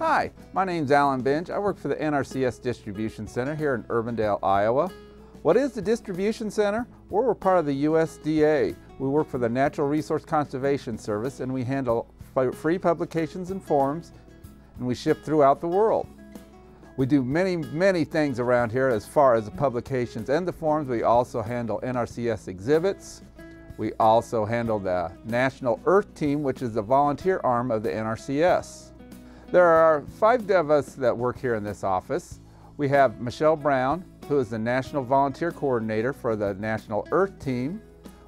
Hi, my name's Alan Benj. I work for the NRCS Distribution Center here in Urbandale, Iowa. What is the Distribution Center? Well, we're part of the USDA. We work for the Natural Resource Conservation Service and we handle free publications and forms and we ship throughout the world. We do many, many things around here as far as the publications and the forms. We also handle NRCS exhibits. We also handle the National Earth Team, which is the volunteer arm of the NRCS. There are five of us that work here in this office. We have Michelle Brown, who is the National Volunteer Coordinator for the National Earth Team.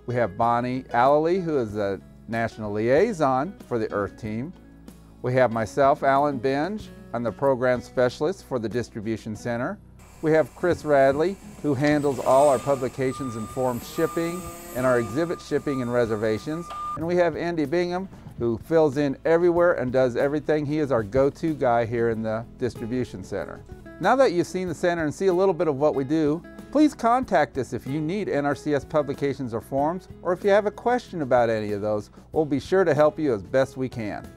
We have Bonnie Alley, who is the National Liaison for the Earth Team. We have myself, Alan Benj. I'm the Program Specialist for the Distribution Center. We have Chris Radley, who handles all our publications and forms shipping and our exhibit shipping and reservations. And we have Andy Bingham, who fills in everywhere and does everything. He is our go-to guy here in the distribution center. Now that you've seen the center and see a little bit of what we do, please contact us if you need NRCS publications or forms, or if you have a question about any of those, we'll be sure to help you as best we can.